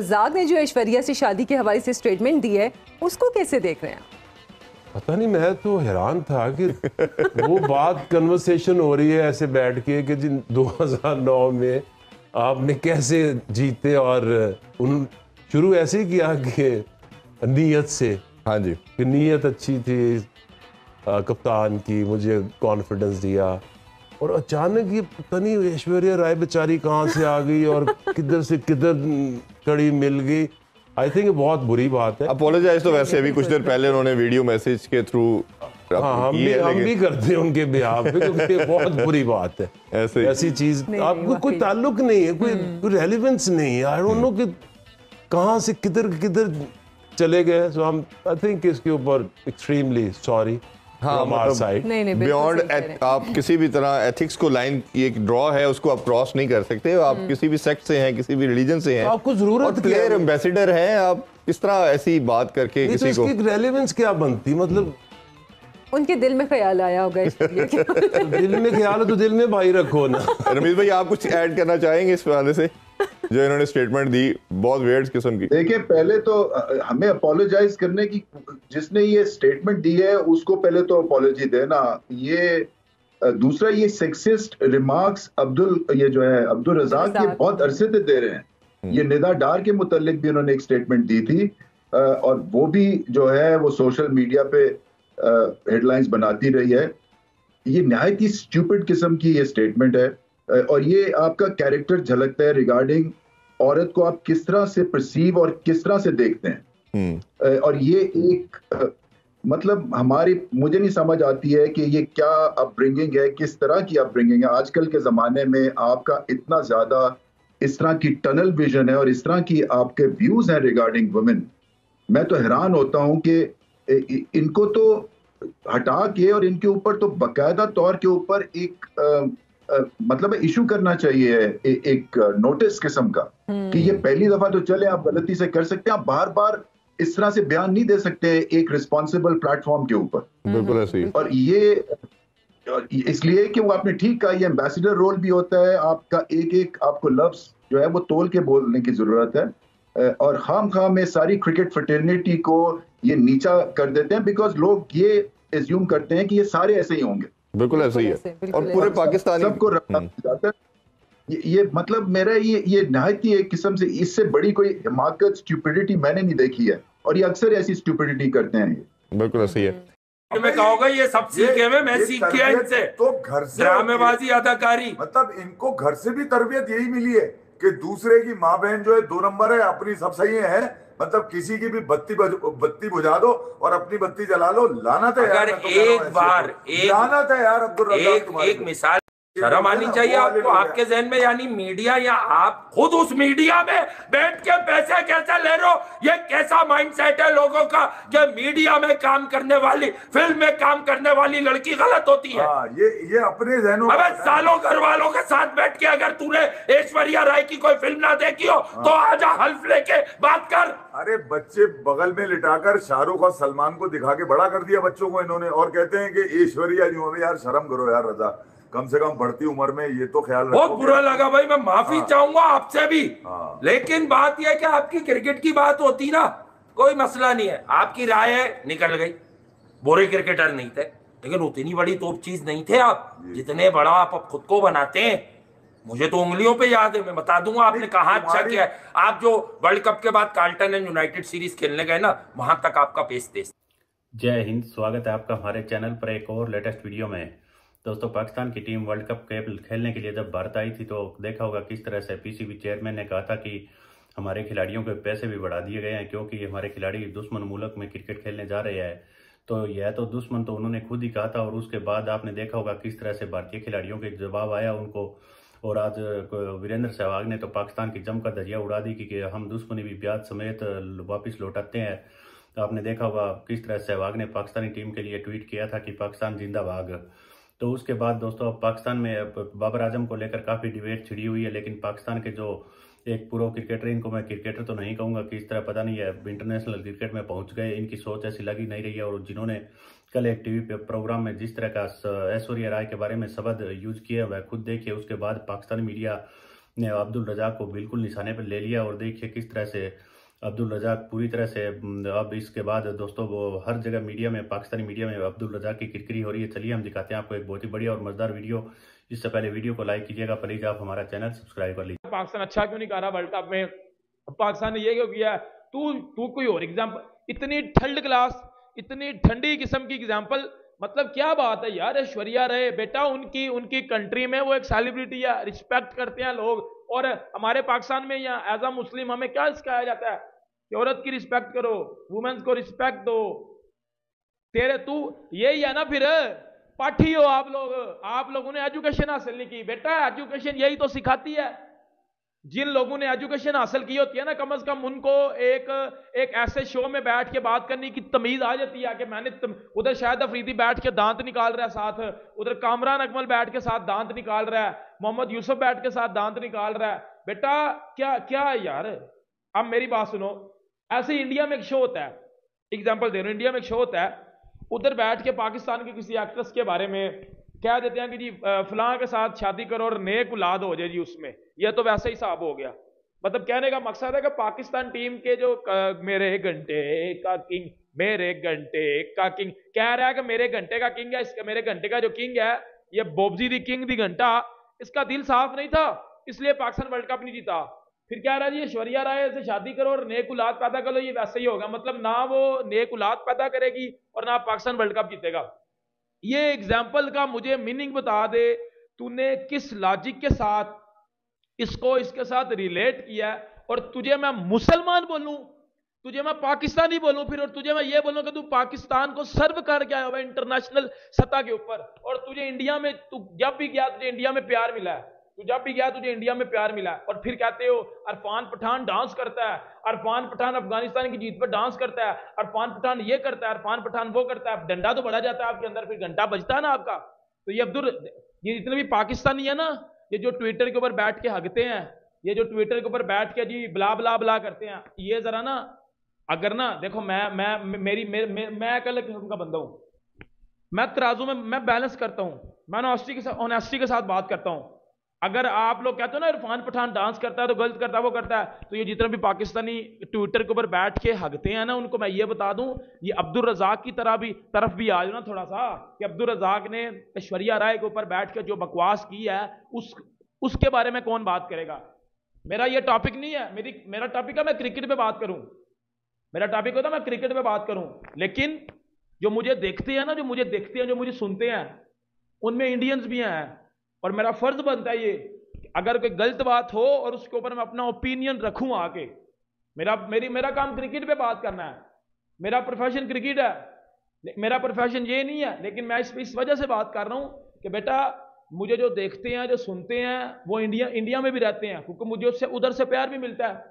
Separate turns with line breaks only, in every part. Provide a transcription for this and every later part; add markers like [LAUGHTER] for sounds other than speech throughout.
रजाक ने जो ऐश्वर्या से शादी के हवाले से स्टेटमेंट दी है उसको कैसे देख रहे हैं
पता नहीं मैं तो हैरान था कि वो बात कन्वर्सेशन हो रही है ऐसे बैठ के कि जिन 2009 में आपने कैसे जीते और उन शुरू ऐसे ही किया कि नीयत से।
हाँ जी।
कि नीयत अच्छी थी आ, कप्तान की मुझे कॉन्फिडेंस दिया। और अचानक ये पता नहीं ऐश्वर्या राय बेचारी कहाँ से आ गई और किधर से किधर कड़ी मिल गई। आई थिंक बहुत बुरी बात है।
अपोलोजाइज तो वैसे अभी कुछ देर पहले उन्होंने वीडियो मैसेज के थ्रू
हाँ हम भी हम भी करते हैं उनके बिहार पे क्योंकि ये बहुत बुरी बात है।
ऐसे
ऐसी चीज़ आपको कोई ताल्लुक नहीं है कोई कोई रेलिवेंस नहीं है। आई डोंट नो कि कहाँ से किधर किधर चले गए। सो हम आई थिंक इसके ऊपर एक्सट्रीमली सॉरी
हाँ, मतलब
नहीं नहीं
बियॉन्ड। आप किसी भी तरह एथिक्स को लाइन की एक ड्रॉ है उसको आप क्रॉस नहीं कर सकते। आप किसी भी सेक्ट से हैं किसी भी रिलीजन से हैं
आपको ज़रूरत
प्लेयर
है?
एम्बेसडर हैं आप किस तरह ऐसी बात करके
तो
किसी को
इसकी रेलिवेंस क्या बनती? मतलब
उनके दिल में ख्याल आया होगा इसके [LAUGHS]
दिल में ख्याल है तो दिल में भाई रखो ना। [LAUGHS]
रमीज भाई आप कुछ ऐड करना चाहेंगे इस हवाले से? जो इन्होंने स्टेटमेंट दी बहुत वेयर्ड किस्म की।
देखिए पहले तो हमें अपोलोजाइज करने की जिसने ये स्टेटमेंट दी है उसको पहले तो अपोलॉजी देना। ये दूसरा ये सेक्सिस्ट रिमार्क्स अब्दुल ये जो है अब्दुल रजाक ये बहुत अरसे से दे रहे हैं। ये निदा डार के मुतालिक भी उन्होंने एक स्टेटमेंट दी थी और वो भी जो है वो सोशल मीडिया पे हेडलाइंस बनाती रही है। ये नहायत ही स्टूपिड किस्म की ये स्टेटमेंट है। और ये आपका कैरेक्टर झलकता है रिगार्डिंग औरत को आप किस तरह से परसीव और किस तरह से देखते हैं।
हम्म,
और ये एक मतलब हमारी मुझे नहीं समझ आती है कि ये क्या अपब्रिंगिंग है किस तरह की अपब्रिंगिंग है। आजकल के जमाने में आपका इतना ज़्यादा इस तरह की टनल विजन है और इस तरह की आपके व्यूज़ हैं रिगार्डिंग वुमेन मैं तो हैरान होता हूँ कि इनको तो हटा के और इनके ऊपर तो बकायदा तौर के ऊपर एक मतलब इशू करना चाहिए ए, एक नोटिस किस्म का कि ये पहली दफ़ा तो चले आप गलती से कर सकते हैं आप बार बार इस तरह से बयान नहीं दे सकते एक रिस्पॉन्सिबल प्लेटफॉर्म के ऊपर।
बिल्कुल ऐसे ही।
और ये इसलिए कि वो आपने ठीक कहा ये एम्बेसडर रोल भी होता है आपका एक एक आपको लफ्ज जो है वो तोल के बोलने की ज़रूरत है। और खाम खाम में सारी क्रिकेट फ्रेटर्निटी को ये नीचा कर देते हैं बिकॉज़ लोग ये एज्यूम करते हैं कि ये सारे ऐसे ही होंगे।
बिल्कुल ऐसे ही है। और पूरे। पाकिस्तानी
सबको रखा
हम्म,
जाता है। ये, ये मतलब मेरा ये ये नहायत ही एक किस्म से इससे बड़ी कोई हिमाकत स्टूपिडिटी मैंने नहीं देखी है। और ये अक्सर ऐसी स्टूपिडिटी करते हैं ये।
बिल्कुल ऐसे ही है।
मैं कहूँगा ये सब सीखे हुए मैं सीख गया इनसे।
तो घर से
ड्रामेबाजी अदाकारी।
मतलब इनको घर से भी तरबियत यही मिली है कि दूसरे की माँ बहन जो है दो नंबर है अपनी सब सही है मतलब किसी की भी बत्ती बज- बत्ती बुझा दो और अपनी बत्ती जला लो लाना था यार
अगर
तो
एक बार। एक
लाना था यार अब्दुल
एक एक मिसाल शर्म आनी चाहिए आपको आपके जहन में यानी मीडिया या आप खुद उस मीडिया में बैठ के पैसे कैसे ले रहे हो? ये कैसा माइंडसेट है लोगों का कि मीडिया में काम करने वाली फ़िल्म में काम करने वाली लड़की गलत होती है?
हाँ ये ये अपने जहनों
अबे सालों घर वालों के साथ बैठ के अगर तूने ऐश्वर्या राय की कोई फ़िल्म ना देखी हो तो आजा हल्फ लेके बात कर।
अरे बच्चे बगल में लिटाकर शाहरुख और सलमान को दिखा के बड़ा कर दिया बच्चों को इन्होंने और कहते हैं कि ऐश्वर्या जी हमें यार शर्म करो यार रजा। कम से कम बढ़ती उम्र में ये तो ख्याल
बहुत बुरा लगा भाई मैं माफ़ी
हाँ।
चाहूँगा आपसे भी।
हाँ।
लेकिन बात यह है कि आपकी क्रिकेट की बात होती ना कोई मसला नहीं है। आपकी राय है निकल गई। बुरे क्रिकेटर नहीं थे लेकिन उतनी बड़ी तोप चीज़ नहीं थे आप। जितने बड़ा आप खुद को बनाते हैं मुझे तो उंगलियों पे याद है मैं बता दूँगा आपने कहा अच्छा किया है। आप जो वर्ल्ड कप के बाद कार्ल्टन एंड यूनाइटेड सीरीज़ खेलने गए ना वहाँ तक आपका पेस तेज
जय हिंद स्वागत है आपका हमारे चैनल पर एक और लेटेस्ट वीडियो में। दोस्तों पाकिस्तान की टीम वर्ल्ड कप के खेलने के लिए जब भारत आई थी तो देखा होगा किस तरह से पीसीबी चेयरमैन ने कहा था कि हमारे खिलाड़ियों के पैसे भी बढ़ा दिए गए हैं क्योंकि हमारे खिलाड़ी दुश्मन मुल्क में क्रिकेट खेलने जा रहे हैं। तो यह तो दुश्मन तो उन्होंने खुद ही कहा था और उसके बाद आपने देखा होगा किस तरह से भारतीय खिलाड़ियों के जवाब आया उनको। और आज वीरेंद्र सहवाग ने तो पाकिस्तान की जमकर धजिया उड़ा दी कि, हम दुश्मनी भी ब्याज समेत वापस लौटाते हैं। आपने देखा होगा किस तरह सहवाग ने पाकिस्तानी टीम के लिए ट्वीट किया था कि पाकिस्तान जिंदाबाद। तो उसके बाद दोस्तों पाकिस्तान में बाबर आज़म को लेकर काफ़ी डिबेट छिड़ी हुई है, लेकिन पाकिस्तान के जो एक प्रो क्रिकेटर इनको मैं क्रिकेटर तो नहीं कहूँगा कि इस तरह पता नहीं है इंटरनेशनल क्रिकेट में पहुँच गए, इनकी सोच ऐसी लगी नहीं रही है, और जिन्होंने कल एक टीवी पे प्रोग्राम में जिस तरह का ऐश्वर्या राय के बारे में शब्द यूज़ किया वह खुद देखिए, उसके बाद पाकिस्तानी मीडिया ने अब्दुल रजाक को बिल्कुल निशाने पर ले लिया, और देखिए किस तरह से अब्दुल रजाक पूरी तरह से अब इसके बाद दोस्तों वो हर जगह मीडिया में, पाकिस्तानी मीडिया में अब्दुल रजाक की किरकिरी हो रही है। चलिए हम दिखाते हैं आपको एक बहुत ही बढ़िया और मज़ेदार वीडियो। इससे पहले वीडियो को लाइक कीजिएगा, प्लीज़ आप हमारा चैनल सब्सक्राइब कर लीजिए।
पाकिस्तान अच्छा क्यों नहीं कर रहा वर्ल्ड कप में? पाकिस्तान ने ये क्यों किया? तू तू कोई और एग्ज़ाम्पल इतनी ठंड क्लास इतनी ठंडी किस्म की एग्ज़ाम्पल मतलब क्या बात है यार? ऐश्वर्या रहे, बेटा, उनकी उनकी कंट्री में वो एक सेलिब्रिटी है रिस्पेक्ट करते हैं लोग। और हमारे पाकिस्तान में या एज अ मुस्लिम हमें क्या सिखाया जाता है? कि औरत की रिस्पेक्ट करो वुमेन्स को रिस्पेक्ट दो। तेरे तू यही है ना फिर, पाठी हो आप लोग। आप लोगों ने एजुकेशन हासिल नहीं की। बेटा एजुकेशन यही तो सिखाती है। जिन लोगों ने एजुकेशन हासिल की होती है ना, कम से कम उनको एक एक ऐसे शो में बैठ के बात करने की तमीज आ जाती है कि मैंने उधर शायद अफरीदी बैठ के दांत निकाल रहा है साथ, उधर कामरान अकमल बैठ के साथ दांत निकाल रहा है, मोहम्मद यूसुफ बैठ के साथ दांत निकाल रहा है। बेटा, क्या क्या है यार? अब मेरी बात सुनो, ऐसे इंडिया में एक शो होता है एग्ज़ाम्पल दे रहा हूँ, इंडिया में एक शो होता है, उधर बैठ के पाकिस्तान के किसी एक्ट्रेस के बारे में कह देते हैं कि जी फलां के साथ शादी करो और नेक औलाद हो जाए जी उसमें। यह तो वैसा ही हिसाब हो गया। मतलब कहने का मकसद है कि पाकिस्तान टीम के जो मेरे घंटे का किंग, मेरे घंटे का किंग, कह रहा है कि मेरे घंटे का किंग है, इसका मेरे घंटे का जो किंग है, ये बोबजी दी किंग दी घंटा, इसका दिल साफ़ नहीं था, इसलिए पाकिस्तान वर्ल्ड कप नहीं जीता। फिर कह रहा है जी, ऐश्वर्या राय से शादी करो और नेक उलाद पैदा करो ये वैसे ही होगा। मतलब ना वो नेक उलाद पैदा करेगी और ना पाकिस्तान वर्ल्ड कप जीतेगा। ये एग्ज़ाम्पल का मुझे मीनिंग बता दे, तूने किस लॉजिक के साथ इसको इसके साथ रिलेट किया और तुझे मैं मुसलमान बोलूँ? तुझे मैं पाकिस्तानी बोलूँ फिर? और तुझे मैं ये बोलूँ कि तू पाकिस्तान को सर्व कर क्या है इंटरनेशनल सतह के ऊपर। और तुझे इंडिया में, तू जब भी गया, तुझे इंडिया में प्यार मिला है। तू जब भी गया, तुझे इंडिया में प्यार मिला। और फिर कहते हो, अरफान पठान डांस करता है। अरफान पठान अफ़गानिस्तान की जीत पर डांस करता है। अरफान पठान ये करता है, अरफान पठान वो करता है। डंडा तो बढ़ा जाता है आपके अंदर, फिर घंटा बजता है ना आपका। तो ये अब्दुल, ये जितने भी पाकिस्तानी है ना, ये जो ट्विटर के ऊपर बैठ के हगते हैं, ये जो ट्विटर के ऊपर बैठ के जी बला बला बला करते हैं, ये जरा ना, अगर ना, देखो मैं मैं, मेरी मैं कल किस्म का बंदा हूँ। मैं तराजू में, मैं बैलेंस करता हूँ। मैं ऑनेस्टी के साथ ऑनेस्टी के साथ बात करता हूँ। अगर आप लोग कहते हो ना, इरफान पठान डांस करता है तो गलत करता है, वो करता है तो ये जितना भी पाकिस्तानी ट्विटर के ऊपर बैठ के हगते हैं ना, उनको मैं ये बता दूँ, ये अब्दुल रजाक की तरह भी, तरफ़ भी आ जाओ ना थोड़ा सा, कि अब्दुल रजाक ने ऐश्वर्या राय के ऊपर बैठ के जो बकवास की है, उस, उसके बारे में कौन बात करेगा? मेरा ये टॉपिक नहीं है, मेरी, मेरा टॉपिक है, मैं क्रिकेट पे बात करूँ। मेरा टॉपिक होता मैं क्रिकेट पे बात करूँ। लेकिन, जो मुझे देखते हैं ना, जो मुझे देखते हैं, जो मुझे सुनते हैं, उनमें इंडियंस भी हैं। और मेरा फ़र्ज़ बनता है ये अगर कोई गलत बात हो और उसके ऊपर मैं अपना ओपिनियन रखूँ आके, मेरा, मेरी, मेरा काम क्रिकेट पे बात करना है, मेरा प्रोफेशन क्रिकेट है मेरा प्रोफेशन ये नहीं है, लेकिन मैं इस इस वजह से बात कर रहा हूँ कि बेटा, मुझे जो देखते हैं, जो सुनते हैं, वो इंडिया इंडिया में भी रहते हैं, क्योंकि मुझे उससे, उधर से प्यार भी मिलता है।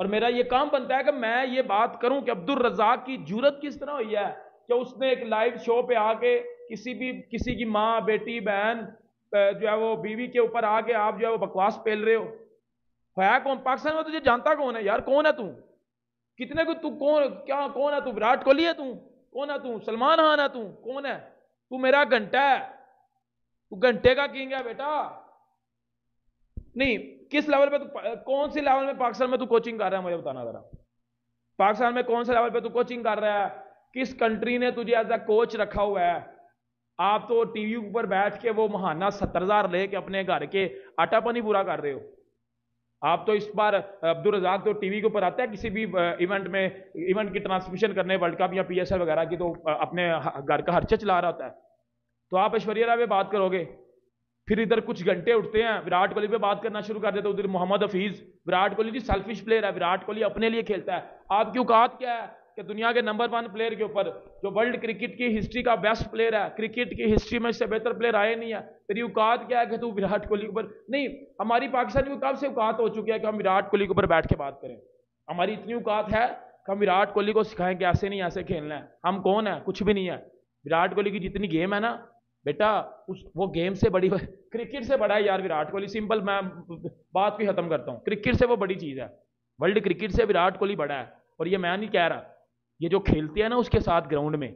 और मेरा ये काम बनता है कि मैं ये बात करूँ कि अब्दुल रजाक की ज़रूरत किस तरह हुई है, कि उसने एक लाइव शो पे आके किसी भी, किसी की माँ, बेटी, बहन जो है वो बीवी के ऊपर आके आप जो है वो बकवास पेल रहे हो। है कौन, पाकिस्तान में तुझे जानता कौन है? यार कौन है तू? कितने को तू कौन, क्या, कौन है तू? विराट कोहली है तू? कौन है तू? सलमान खान है तू? कौन है? तू मेरा घंटा है। तू घंटे का किंग है बेटा। नहीं, किस लेवल पे तू कौन सी लेवल में पाकिस्तान में तू कोचिंग कर रहा है? मुझे बताना जरा। पाकिस्तान में कौन से लेवल पे तू कोचिंग कर रहा है? किस कंट्री ने तुझे एज अ कोच रखा हुआ है? आप तो टीवी के ऊपर बैठ के वो महाना सत्तर हज़ार लेके अपने घर के आटा पानी पूरा कर रहे हो। आप तो इस बार अब्दुल रजाक तो टीवी के ऊपर आता है किसी भी इवेंट में इवेंट की ट्रांसमिशन करने वर्ल्ड कप या पीएसएल वगैरह की तो अपने घर का हर्चे चला रहा होता है। तो आप ऐश्वर्या राय पे बात करोगे, फिर इधर कुछ घंटे उठते हैं, विराट कोहली पे बात करना शुरू कर देते उधर मोहम्मद हफीज विराट कोहली जी सेल्फिश प्लेयर है, विराट कोहली अपने लिए खेलता है। आपकी औकात क्या है? कि दुनिया के नंबर वन प्लेयर के ऊपर, जो वर्ल्ड क्रिकेट की हिस्ट्री का बेस्ट प्लेयर है क्रिकेट की हिस्ट्री में इससे बेहतर प्लेयर आए नहीं है। तेरी औकात क्या है कि तू विराट कोहली के ऊपर? नहीं, हमारी पाकिस्तान की कब से औकात हो चुकी है कि हम विराट कोहली के ऊपर बैठ के बात करें। हमारी इतनी औकात है कि हम विराट कोहली को सिखाएँ कि ऐसे नहीं, ऐसे खेलना है। हम कौन है? कुछ भी नहीं है। विराट कोहली की जितनी गेम है ना, बेटा, उस, वो गेम से बड़ी क्रिकेट से बड़ा है यार विराट कोहली। सिंपल मैं बात भी खत्म करता हूँ। क्रिकेट से वो बड़ी चीज़ है। वर्ल्ड क्रिकेट से विराट कोहली बड़ा है। और ये मैं नहीं कह रहा। ये जो खेलते हैं ना उसके साथ ग्राउंड में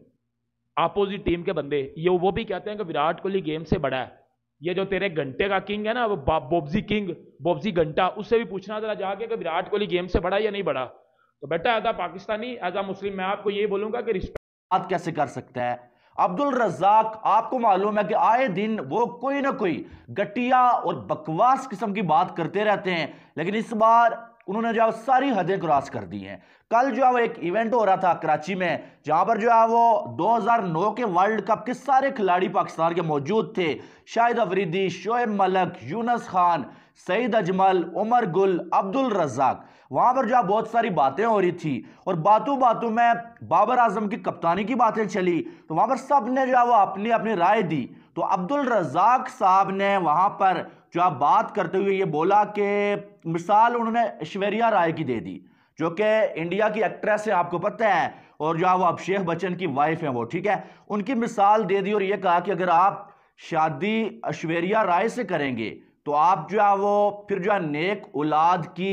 अपोजिट टीम के बंदे, ये वो भी कहते हैं कि विराट कोहली गेम से बड़ा है। ये जो तेरे घंटे का किंग है ना, वो बोब्जी किंग बॉब्जी घंटा, उससे भी पूछना जरा जाके कि विराट कोहली गेम से बड़ा या नहीं बड़ा। तो बेटा as a Pakistani as a Muslim, मैं आपको ये बोलूँगा कि रिस्पेक्ट
कैसे कर सकता है? अब्दुल रजाक आपको मालूम है कि आए दिन वो कोई ना कोई गटिया और बकवास किस्म की बात करते रहते हैं, लेकिन इस बार उन्होंने जो है सारी हदें क्रॉस कर दी हैं। कल जो है वो एक इवेंट हो रहा था कराची में, जहाँ पर जो है वो 2009 के वर्ल्ड कप के सारे खिलाड़ी पाकिस्तान के मौजूद थे। शाहिद अफरीदी, शोएब मलक, यूनस खान, सईद अजमल, उमर गुल, अब्दुल रजाक। वहाँ पर जो है बहुत सारी बातें हो रही थी और बातों बातों में बाबर आज़म की कप्तानी की बातें चली। तो वहाँ पर सबने जो है वो अपनी अपनी राय दी। तो अब्दुल रजाक साहब ने वहाँ पर जो आप बात करते हुए ये बोला कि मिसाल उन्होंने ऐश्वर्या राय की दे दी, जो कि इंडिया की एक्ट्रेस है, आपको पता है, और जो वो अभिषेक बच्चन की वाइफ है वो, ठीक है? उनकी मिसाल दे दी और ये कहा कि अगर आप शादी ऐश्वर्या राय से करेंगे तो आप जो है वो फिर जो है नेक औलाद की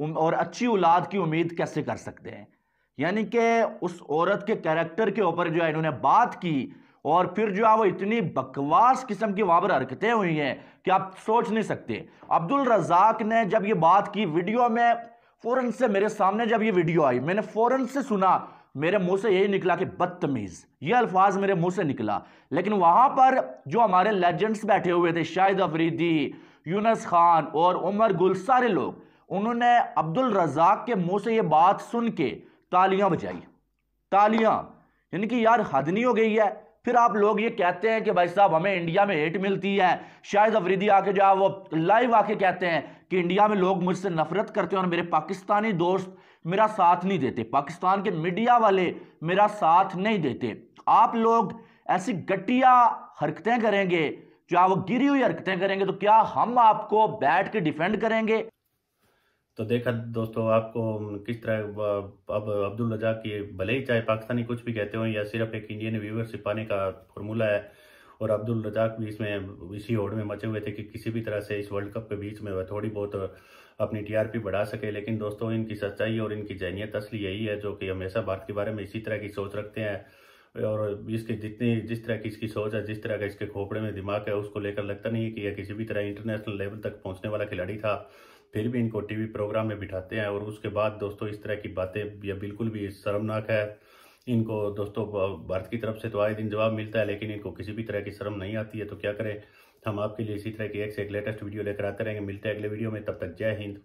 और अच्छी औलाद की उम्मीद कैसे कर सकते हैं? यानी कि उस औरत के कैरेक्टर के ऊपर जो है इन्होंने बात की और फिर जो है वो इतनी बकवास किस्म की वहाँ पर हरकतें हुई हैं कि आप सोच नहीं सकते। अब्दुल रजाक ने जब ये बात की वीडियो में, फ़ौरन से मेरे सामने जब ये वीडियो आई, मैंने फ़ौरन से सुना, मेरे मुँह से यही निकला कि बदतमीज। ये अल्फाज मेरे मुँह से निकला। लेकिन वहाँ पर जो हमारे लेजेंड्स बैठे हुए थे, शाहिद अफरीदी, यूनस खान और उमर गुल, सारे लोग, उन्होंने अब्दुल रजाक के मुँह से ये बात सुन के तालियाँ बजाई। तालियाँ। यानी कि यार हद नहीं हो गई है। फिर आप लोग ये कहते हैं कि भाई साहब, हमें इंडिया में हेट मिलती है। शायद अफरीदी आके जो है, वो लाइव आके कहते हैं कि इंडिया में लोग मुझसे नफरत करते हैं और मेरे पाकिस्तानी दोस्त मेरा साथ नहीं देते। पाकिस्तान के मीडिया वाले मेरा साथ नहीं देते। आप लोग ऐसी गटिया हरकतें करेंगे, जो वो गिरी हुई हरकतें करेंगे तो क्या हम आपको बैठ के डिफेंड करेंगे?
तो देखा दोस्तों, आपको किस तरह अब अब्दुल रजाक की भले ही चाहे पाकिस्तानी कुछ भी कहते हो या सिर्फ़ एक इंडियन व्यूवरशिप पाने का फॉर्मूला है, और अब्दुल रजाक भी इसमें, इसी होड़ में मचे हुए थे कि किसी भी तरह से इस वर्ल्ड कप के बीच में वह थोड़ी बहुत अपनी टीआरपी बढ़ा सके। लेकिन दोस्तों, इनकी सच्चाई और इनकी जहनीत असली यही है, जो कि हमेशा भारत के बारे में इसी तरह की सोच रखते हैं, और इसके जितनी, जिस तरह की इसकी सोच है, जिस तरह का इसके खोपड़े में दिमाग है, उसको लेकर लगता नहीं है कि यह किसी भी तरह इंटरनेशनल लेवल तक पहुँचने वाला खिलाड़ी था। फिर भी इनको टीवी प्रोग्राम में बिठाते हैं और उसके बाद दोस्तों इस तरह की बातें यह बिल्कुल भी शर्मनाक है। इनको दोस्तों भारत की तरफ़ से तो आए दिन जवाब मिलता है, लेकिन इनको किसी भी तरह की शर्म नहीं आती है। तो क्या करें? हम आपके लिए इसी तरह की एक से एक लेटेस्ट वीडियो लेकर आते रहेंगे। मिलते हैं अगले वीडियो में। तब तक जय हिंद।